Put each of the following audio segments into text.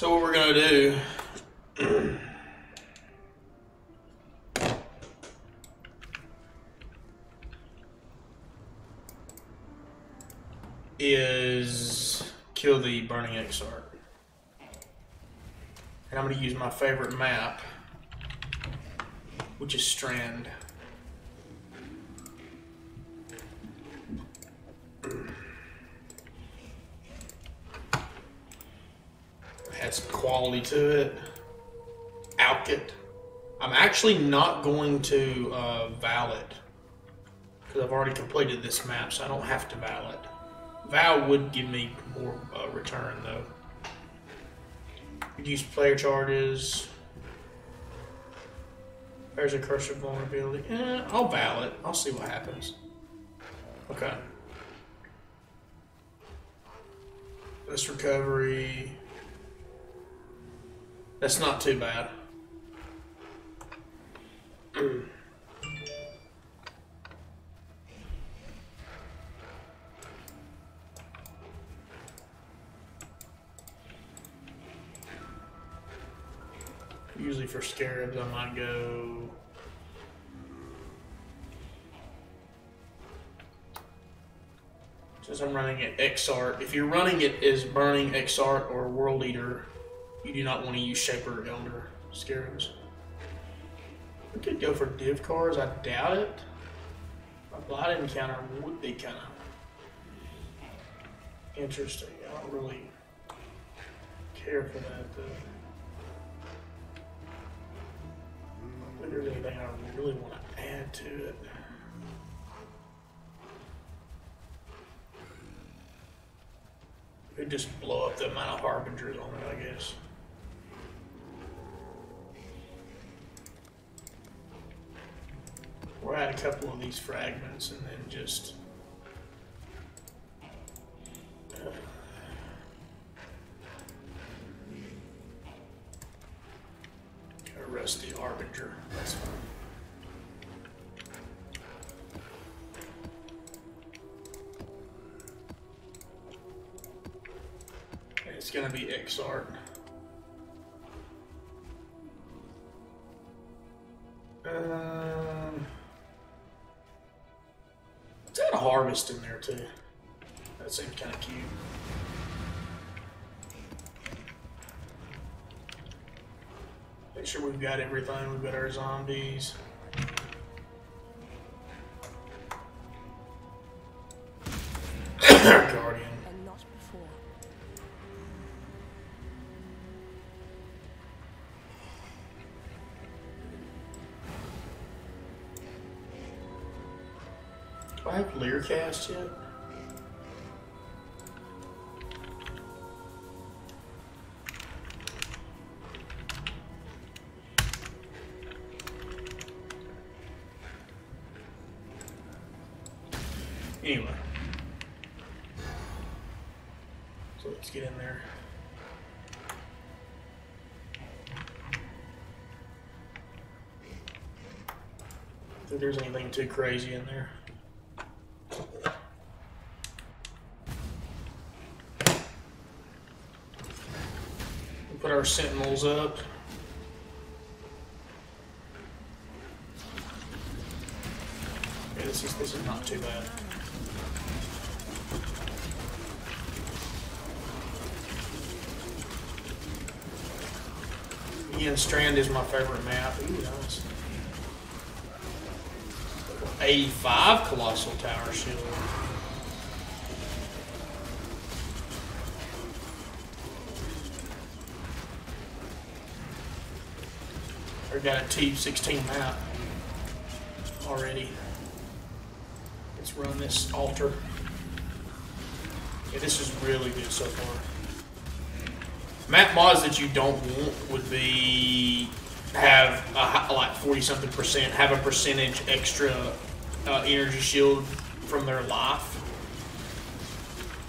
So what we're gonna do is kill the burning exarch. And I'm gonna use my favorite map, which is Strand. Quality to it. Alkit. I'm actually not going to uh, valid because I've already completed this map, so I don't have to valid. Vaal would give me more uh, return though. Reduce player charges. There's a cursor vulnerability. Eh, I'll vaal it. I'll see what happens. Okay. This recovery. That's not too bad. Usually for scarabs, I might go. Since I'm running it Exarch, if you're running it as Burning Exarch or World Eater, you do not want to use Shaper Elder scarabs. We could go for div cards, I doubt it. A blight encounter would be kind of interesting. I don't really care for that though. There's anything I really want to add to it. Could just blow up the amount of harbingers on it, I guess. We'll add a couple of these fragments and then just. uh, A rusty harbinger. That's fine. It's gonna be Exarch. Um, harvest in there too. That seems kind of cute. Make sure we've got everything. We've got our zombies. Cast yet? Anyway. So let's get in there. Think there's anything too crazy in there. Our sentinels up. Yeah, this is this is not too bad. Ian Strand is my favorite map. Ooh, nice. A5 Colossal Tower Shield. I got a T16 map already. Let's run this altar. Yeah, this is really good so far. Map mods that you don't want would be have a, like 40 something percent, have a percentage extra uh, energy shield from their life.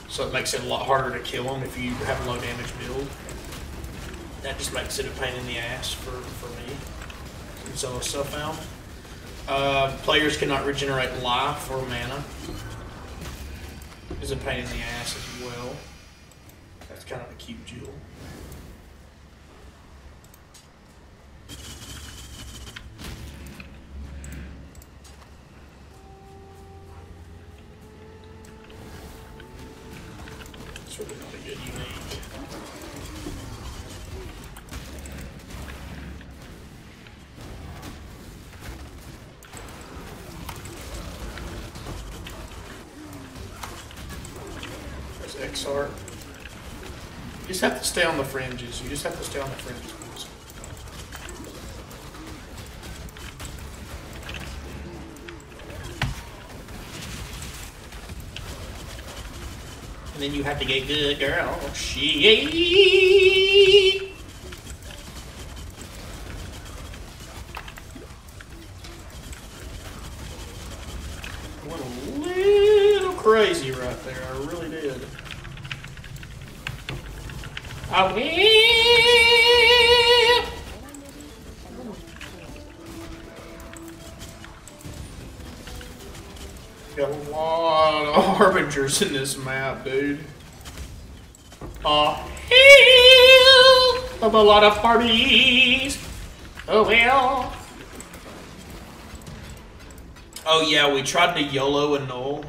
So it makes it a lot harder to kill them if you have a low damage build. That just makes it a pain in the ass for, for me. So stuff found. Uh, players cannot regenerate life or mana. is a pain in the ass as well. That's kind of a cute jewel. Stay on the fringes. You just have to stay on the fringes. And then you have to get good, girl. She. This map, dude. Oh, hell of a lot of parties. Oh well. Oh yeah, we tried to YOLO and null.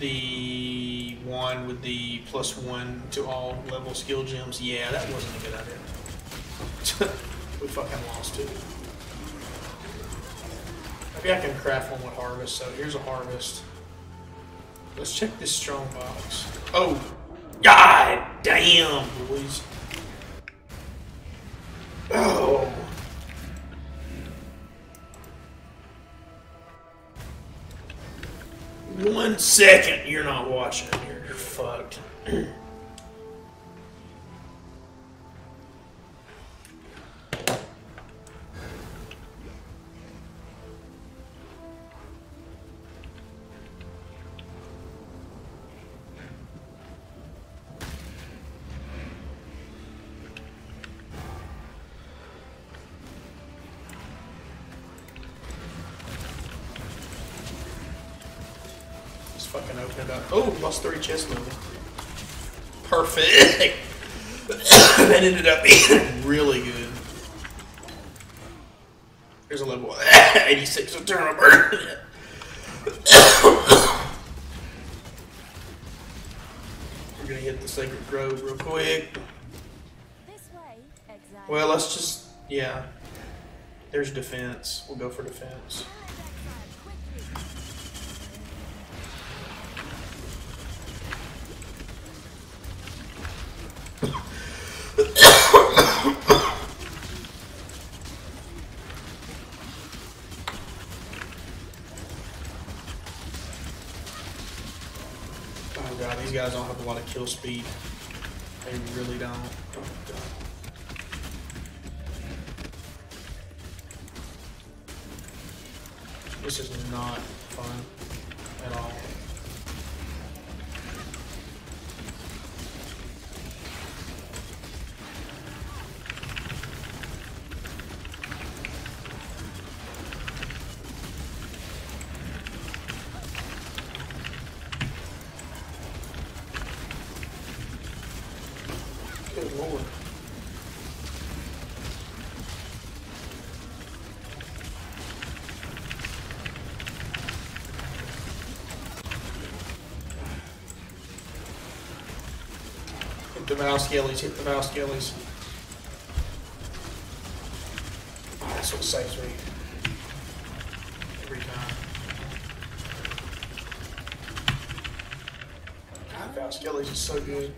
The one with the plus one to all level skill gems. Yeah, that wasn't a good idea. we fucking lost it. Maybe I can craft one with harvest. So here's a harvest. Let's check this strong box. Oh, god damn, boys. Oh. One second, you're not watching. You're, you're fucked. fucking open it up. Oh, lost three chest level. Perfect. that ended up being really good. Here's a level 86 of turnover. We're gonna hit the sacred grove real quick. This way, exile. Well, let's just yeah. There's defense. We'll go for defense. Lot of kill speed. They really don't. This is not Mouse skellies, hit the mouse skellies. That's what saves me. Every time. Ah, God, mouse skellies is so. Good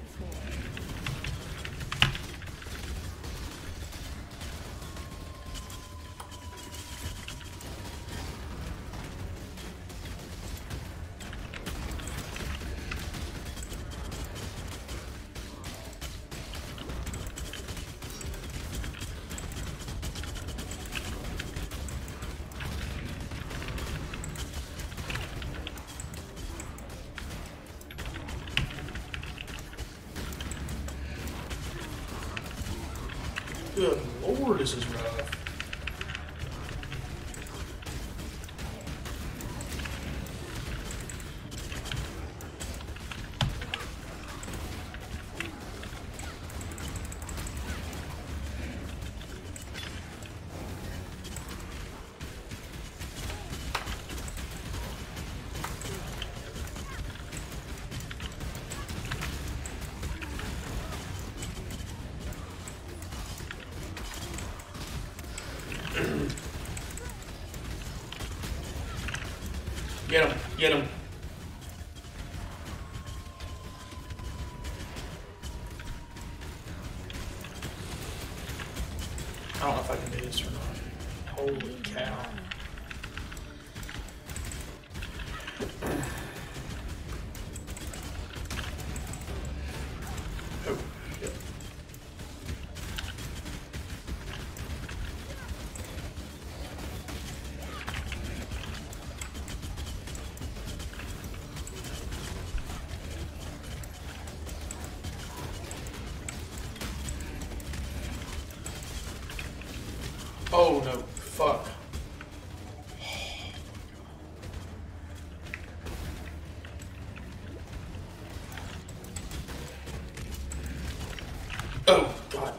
Oh god.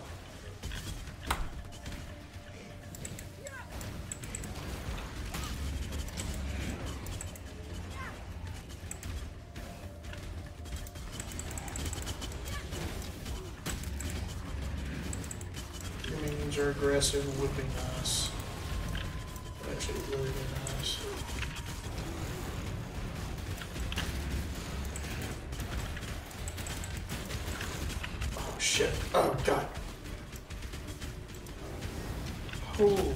Minions are aggressive would be Oh God. Oh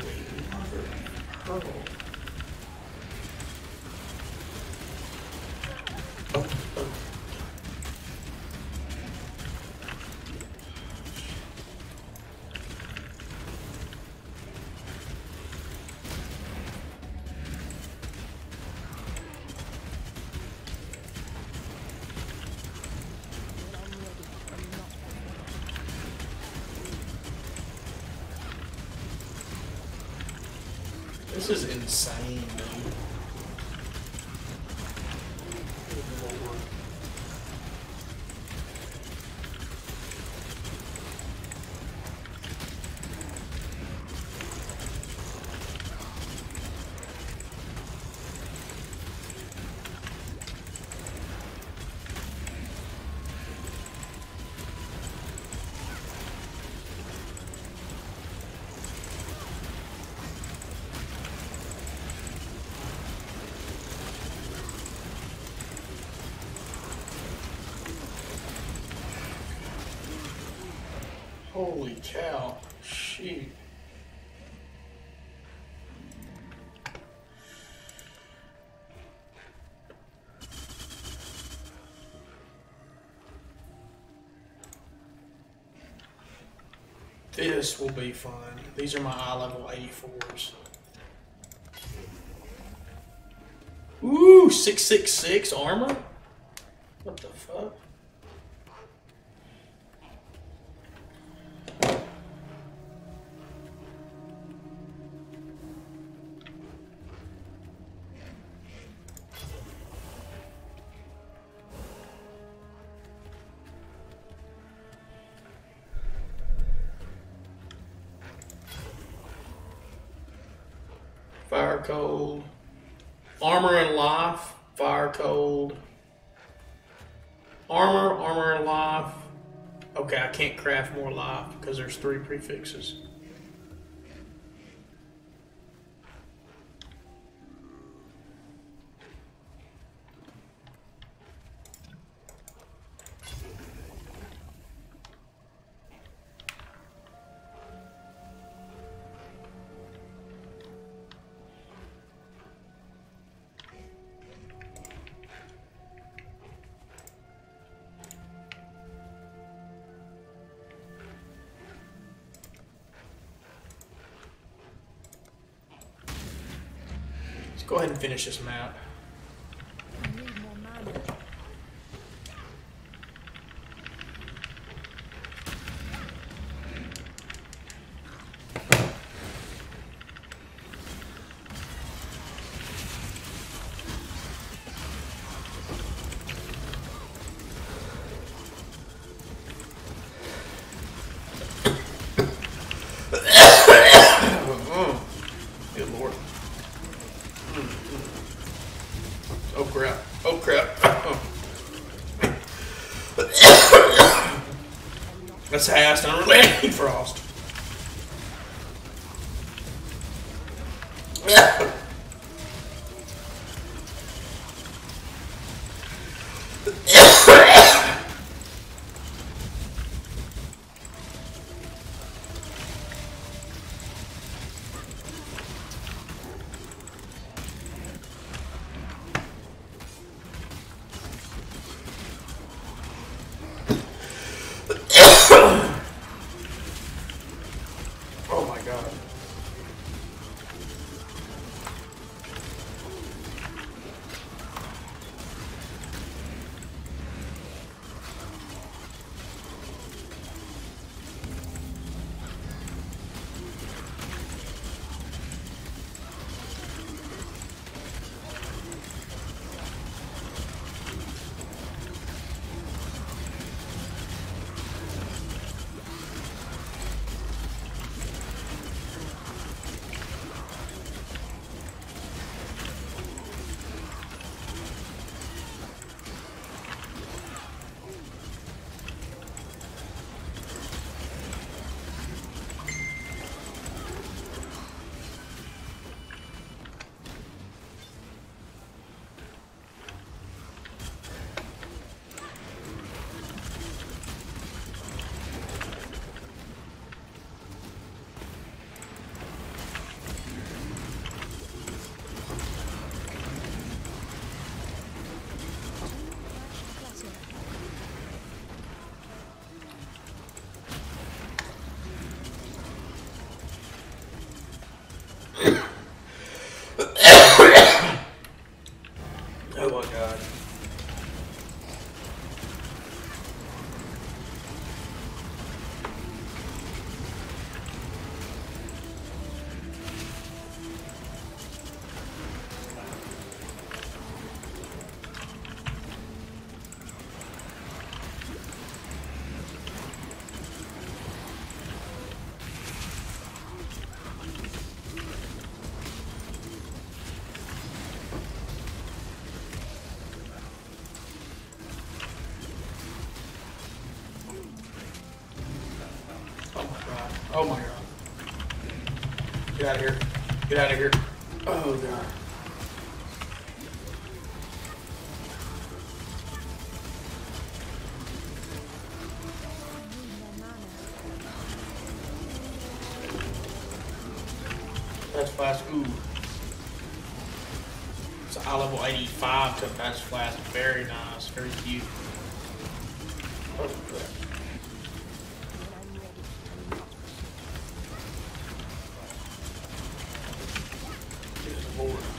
This is insane, dude. Good lord. Holy cow. Shoot. This will be fun. These are my eye level 84s. Ooh, 666 armor? What the because there's three prefixes. Go ahead and finish this map. That's fast, unrelenting frost. out of here. forward.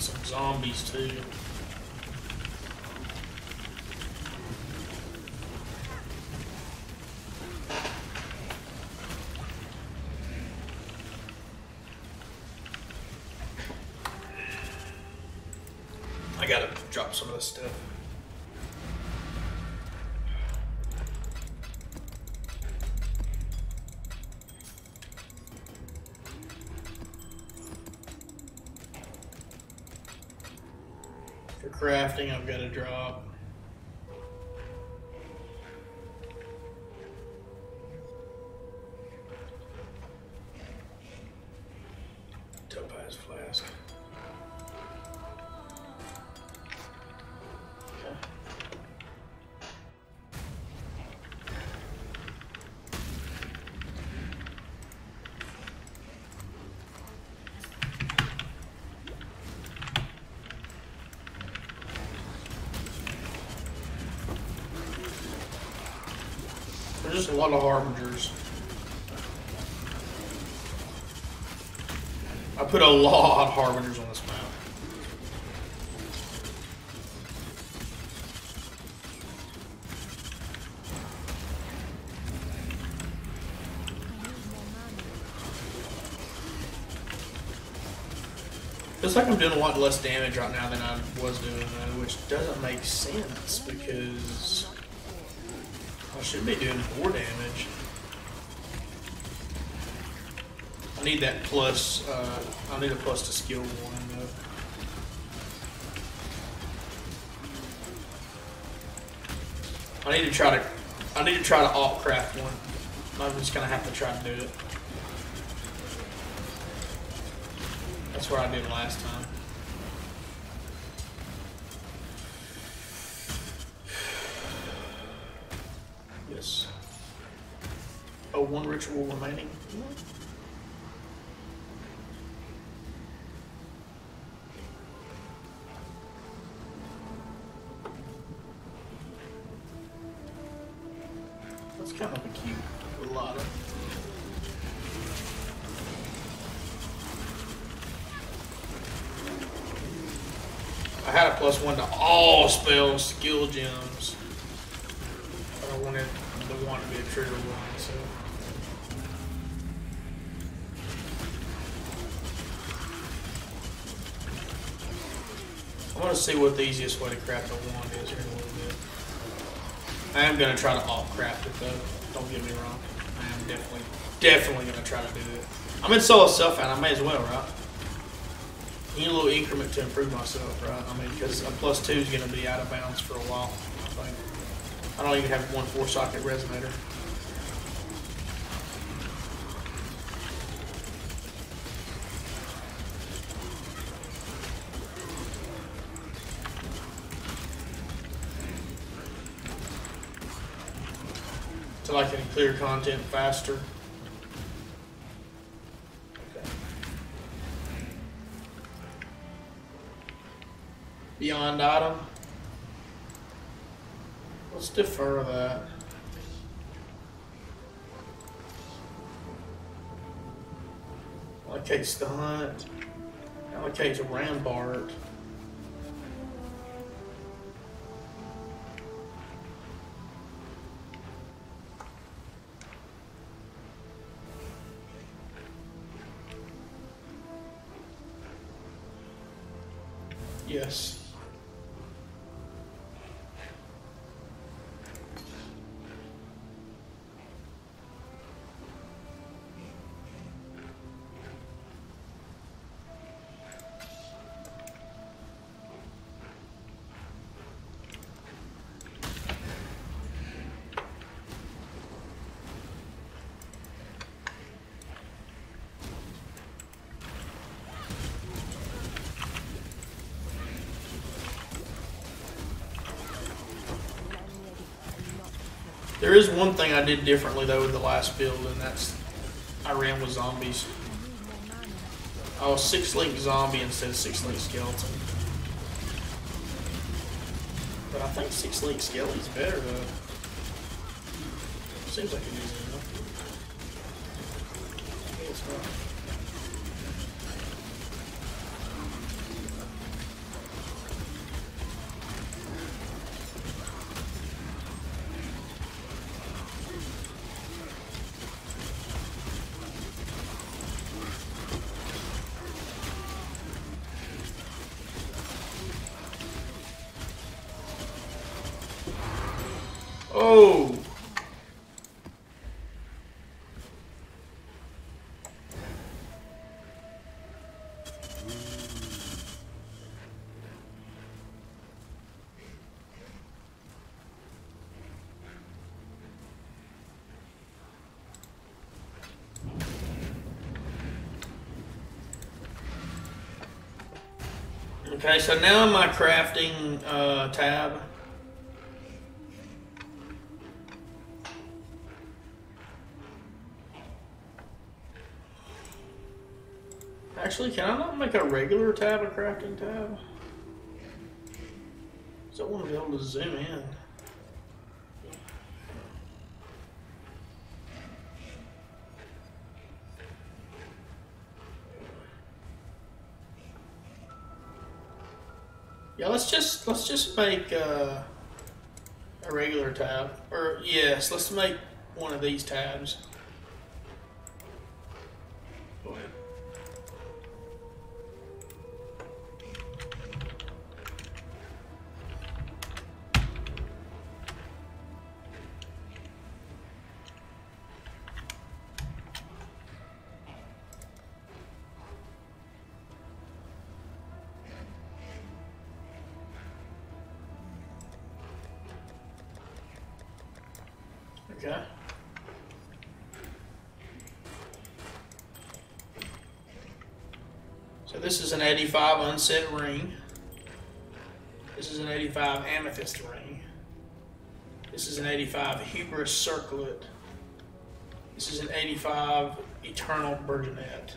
some zombies too. I gotta drop some of this stuff. crafting I've got to drop. Lot of harbingers. I put a lot of harbingers on this map. Feels like I'm doing a lot less damage right now than I was doing, though, which doesn't make sense because I should be doing more damage. I need that plus. Uh, I need a plus to skill one though. I need to try to. I need to try to alt craft one. I'm just gonna have to try to do it. That's where I did last time. Oh, one ritual remaining. That's kind of a cute lotto. I had a plus one to all spells, skill gems. See what the easiest way to craft a wand is here in a little bit. I am gonna try to alt craft it though. Don't get me wrong. I am definitely, definitely gonna try to do it. I'm in solo self and I may as well, right? Need a little increment to improve myself, right? I mean, because a plus two is gonna be out of bounds for a while. I. I don't even have one four socket resonator. Clear content faster. Beyond item. Let's defer that. Allocates the hunt. Allocates Rampart. Yes. Is one thing I did differently though with the last build, and that's I ran with zombies. I was six link zombie instead of six link skeleton. But I think six link skeleton's better though. Seems like it Okay, so now in my crafting uh, tab, Actually, can I not make a regular tab a crafting tab? So I want to be able to zoom in. Yeah, let's just let's just make uh, a regular tab, or yes, let's make one of these tabs. 85 unset ring. This is an 85 amethyst ring. This is an 85 hubris circlet. This is an 85 eternal burgonet.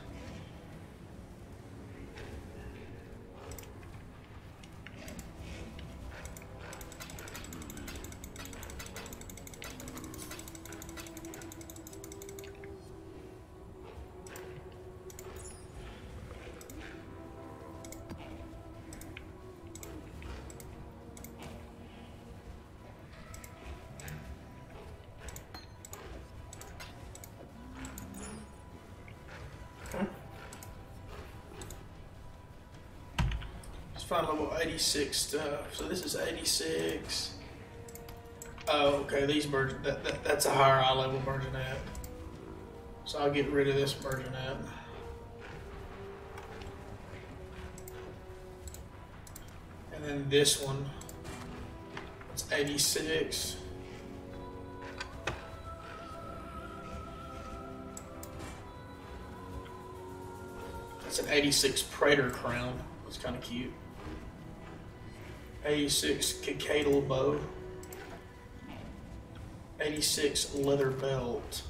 86 stuff. So this is 86. Oh, okay. These virgin that, that that's a higher eye level burgonet. So I'll get rid of this burgonet. And then this one. It's 86. That's an 86 Praetor crown. That's kind of cute. 86 Citadel bow. 86 leather belt.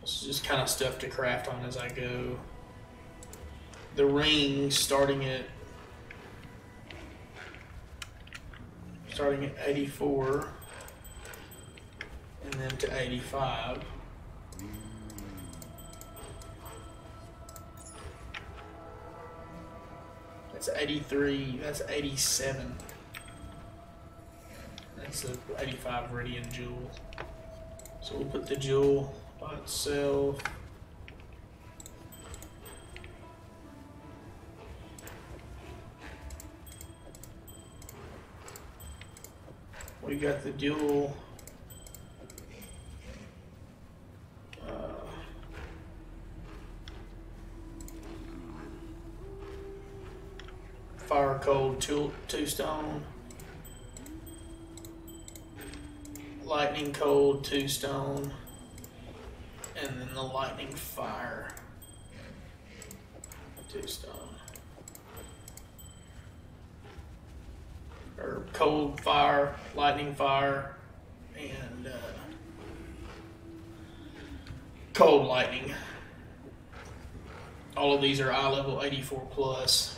This is just kind of stuff to craft on as I go. The ring starting at starting at 84 and then to 85. That's 83. That's 87. That's the 85 Viridian jewel. So we'll put the jewel by itself. We got the dual. Uh, fire cold two, two stone. Lightning cold two stone. And then the lightning fire two stone. Or cold fire, lightning fire, and uh, cold lightning. All of these are eye level 84 plus.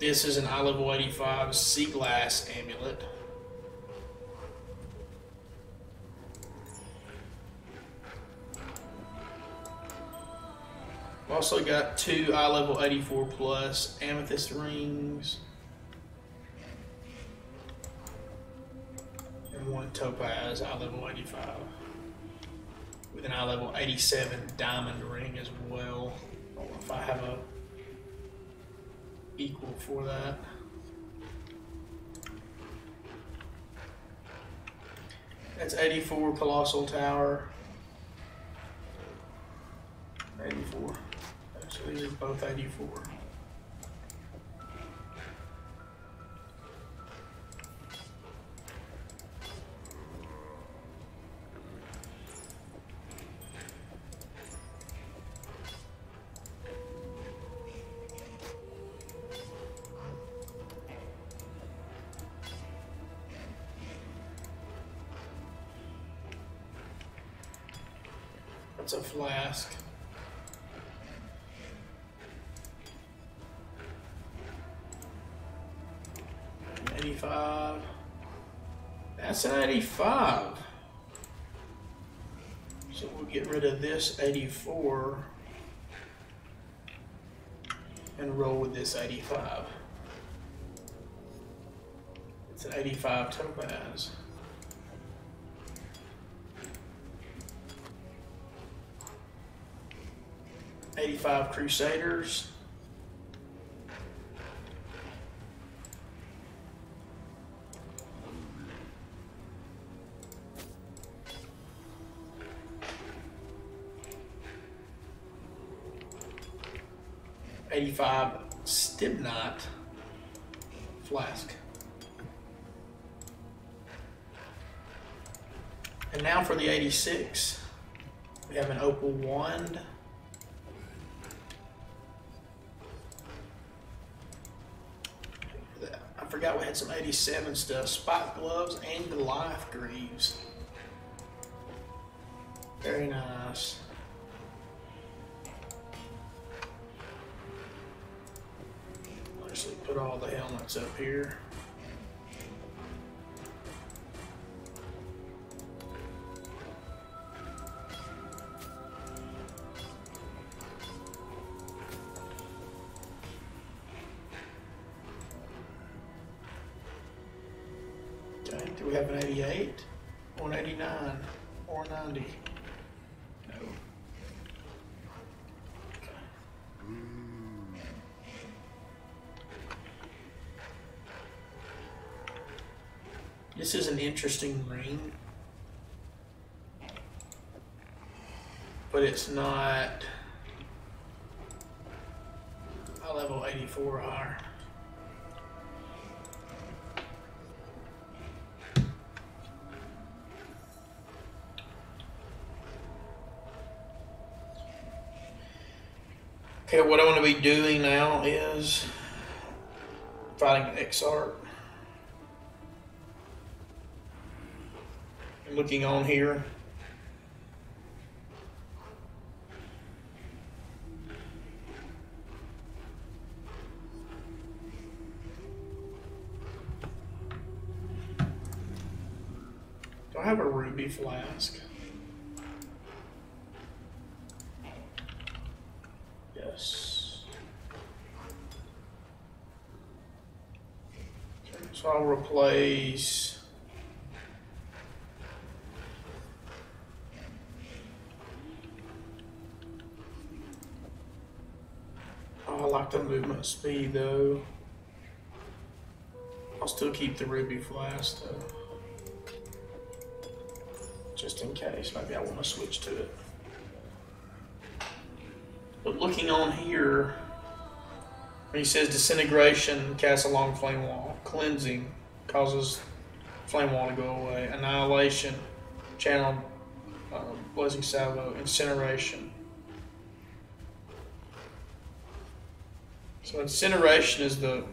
This is an level 85 sea glass amulet. Also got two eye level 84 plus amethyst rings. And one topaz eye level 85. With an eye level 87 diamond ring as well. I don't know if I have a equal for that. That's 84 Colossal Tower. 84. Actually, these are both 84. This eighty-four and roll with this eighty-five. It's an eighty-five topaz. Eighty-five crusaders. Eighty-five Stibnite flask. And now for the 86, we have an opal wand. I forgot we had some 87 stuff. Spike gloves and Goliath greaves. Very nice. All the helmets up here. This is an interesting ring. But it's not a level 84 or higher. Okay, what I want to be doing now is fighting Exarch. Looking on here. Do I have a ruby flask? Yes. So I'll replace. Oh, I speed though. I'll still keep the ruby flask though. Just in case, maybe I want to switch to it. But looking on here, he says disintegration casts a long flame wall. Cleansing causes flame wall to go away. Annihilation, channel uh, blazing salvo. Incineration. So incineration is the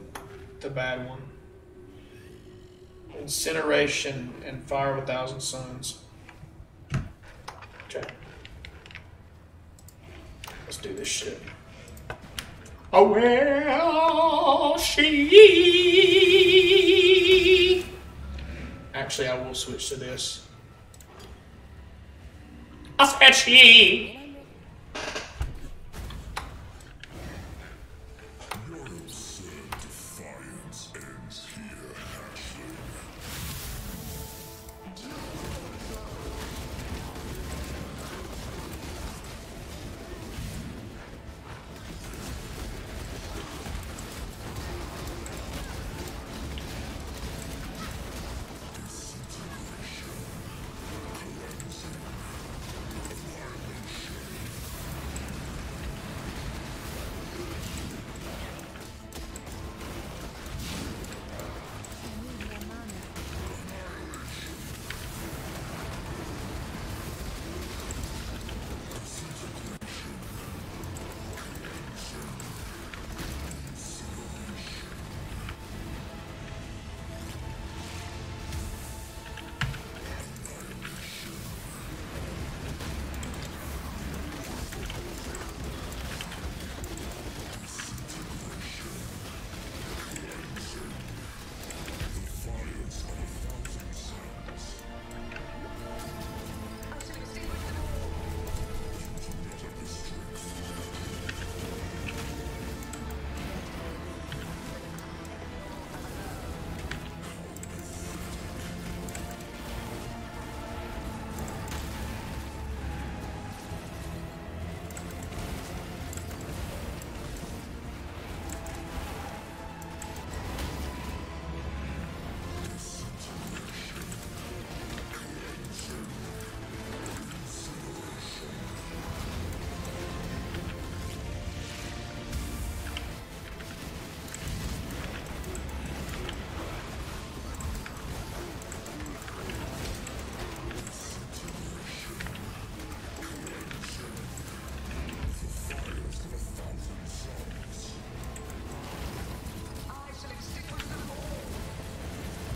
the bad one. Incineration and fire of a thousand suns. Okay. Let's do this shit. Oh well, she. Actually, I will switch to this. I said she.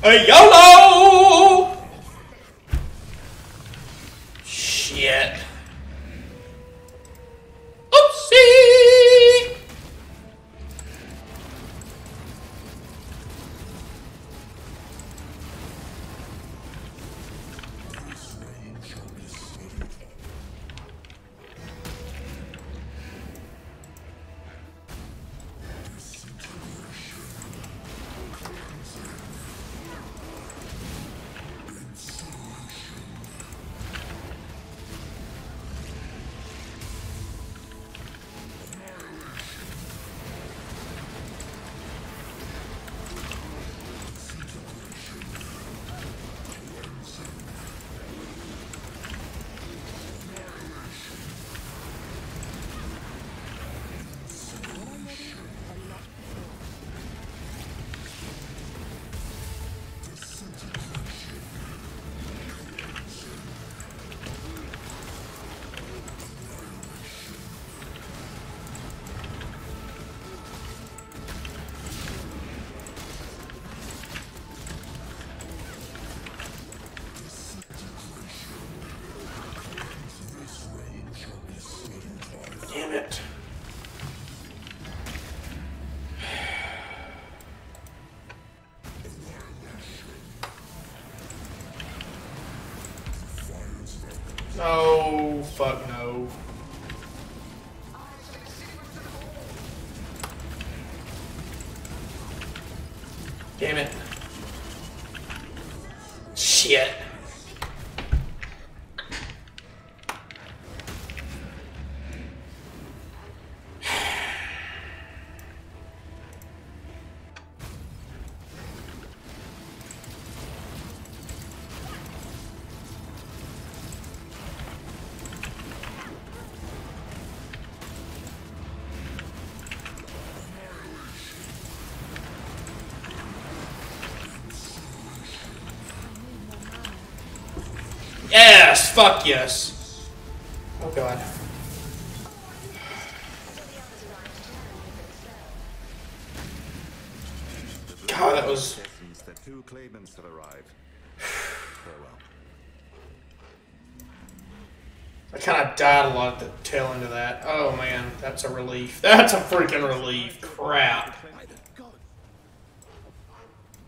A YOLO! Fuck yes. Oh god. God, that was Suggestions that two claimants have arrived. Farewell. I kind of died a lot at the tail end of that. Oh man, that's a relief. That's a freaking relief. Crap.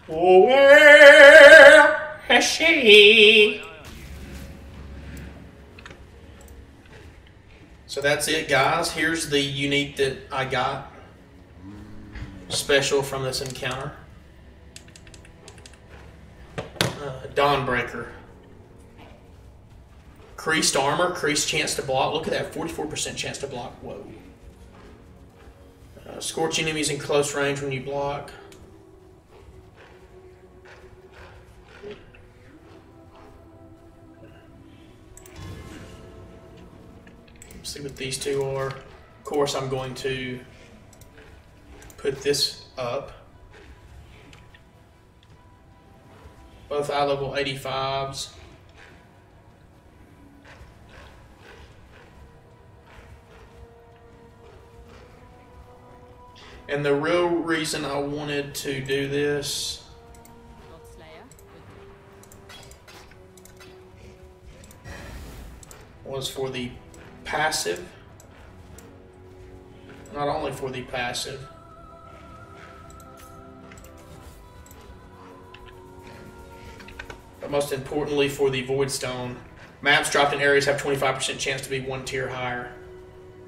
Oh, where has she? So that's it, guys. Here's the unique that I got. Special from this encounter. Uh, Dawnbreaker. Creased armor, creased chance to block. Look at that, 44% chance to block. Whoa. Uh, scorch enemies in close range when you block. See what these two are. Of course, I'm going to put this up. Both eye level 85s. And the real reason I wanted to do this was for the passive. Not only for the passive. But most importantly for the Void Stone. Maps dropped in areas have 25% chance to be one tier higher.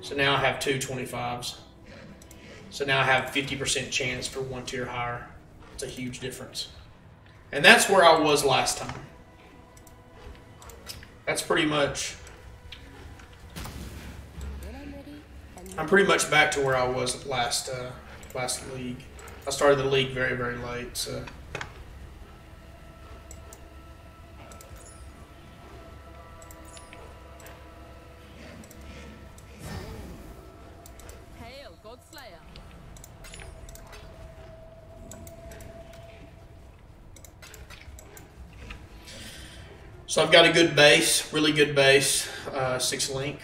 So now I have two 25s. So now I have 50% chance for one tier higher. It's a huge difference. And that's where I was last time. That's pretty much I'm pretty much back to where I was last uh, last league. I started the league very very late, so so I've got a good base, really good base, uh, six link.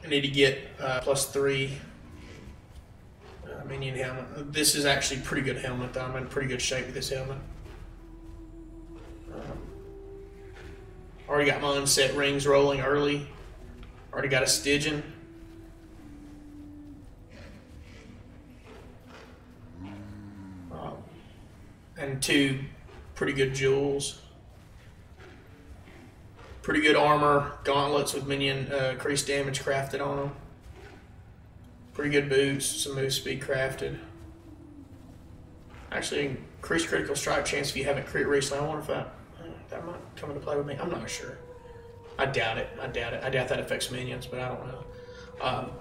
I need to get uh, plus three uh, minion helmet. This is actually pretty good helmet. Though. I'm in pretty good shape with this helmet. Um, already got my unset rings rolling early. Already got a Stygian. Um, and two pretty good jewels. Pretty good armor, gauntlets with minion uh, increased damage crafted on them. Pretty good boots, some move speed crafted. Actually, increased critical strike chance if you haven't crit recently. I wonder if that that might come into play with me. I'm not sure. I doubt it. I doubt it. I doubt that affects minions, but I don't know. Um,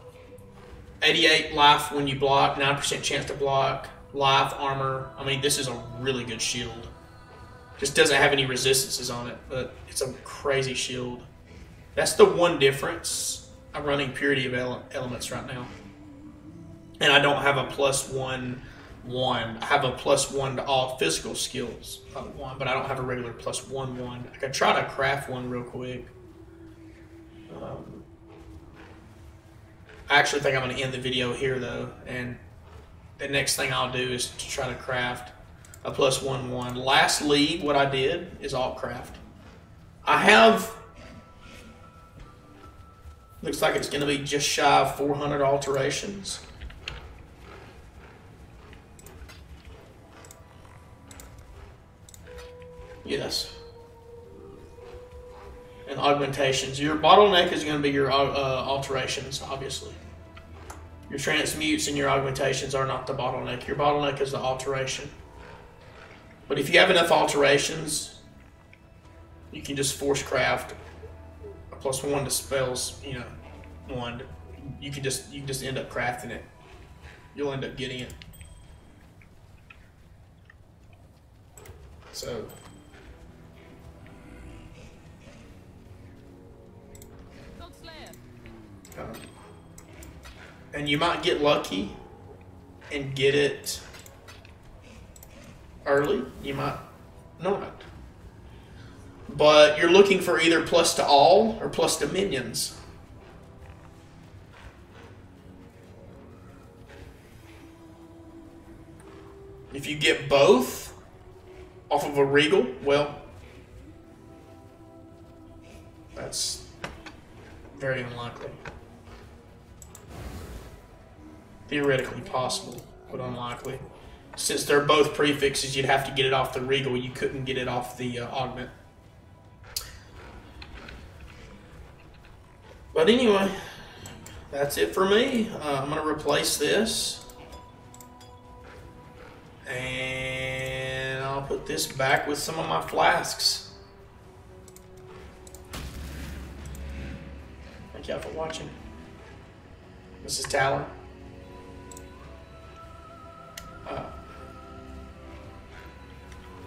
88 life when you block, 9% chance to block, life, armor. I mean, this is a really good shield. Just doesn't have any resistances on it, but it's a crazy shield. That's the one difference. I'm running purity of ele- elements right now. And I don't have a plus one one. I have a plus one to all physical skills uh, one, but I don't have a regular plus one one. I could try to craft one real quick. Um, I actually think I'm going to end the video here though, and the next thing I'll do is to try to craft a plus one one. Last league, what I did is alt craft. I have. Looks like it's going to be just shy of 400 alterations. Yes. And augmentations. Your bottleneck is going to be your uh, alterations, obviously. Your transmutes and your augmentations are not the bottleneck. Your bottleneck is the alteration. But if you have enough alterations, you can just force craft a plus one to spells. You know, one. You can just you can just end up crafting it. You'll end up getting it. So Um, and you might get lucky and get it early. You might not. But you're looking for either plus to all or plus to minions. If you get both off of a regal, well, that's very unlikely. Theoretically possible, but unlikely. Since they're both prefixes, you'd have to get it off the regal. You couldn't get it off the uh, augment. But anyway, that's it for me. Uh, I'm going to replace this. And I'll put this back with some of my flasks. Thank y'all for watching. This is Talon. Uh,